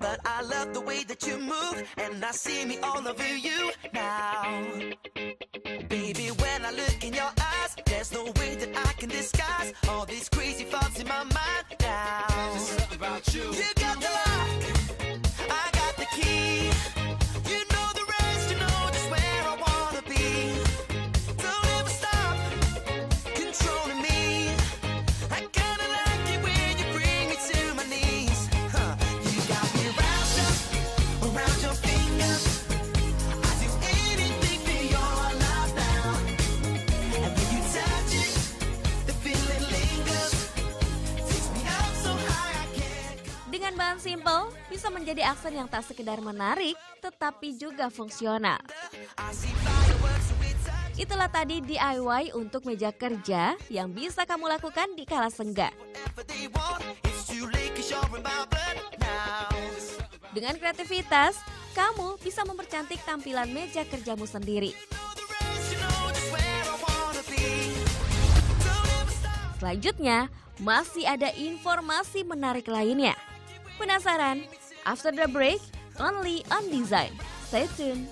but I love the way that you move, and I see me all over you now. Baby, when I look in your eyes, there's no way that I can disguise all these crazy thoughts in my mind now. about you. You bahan simple, bisa menjadi aksen yang tak sekedar menarik, tetapi juga fungsional. Itulah tadi DIY untuk meja kerja yang bisa kamu lakukan di kala now. Dengan kreativitas, kamu bisa mempercantik tampilan meja kerjamu sendiri. Selanjutnya, masih ada informasi menarik lainnya. Penasaran? After the break, only on design. Stay tuned.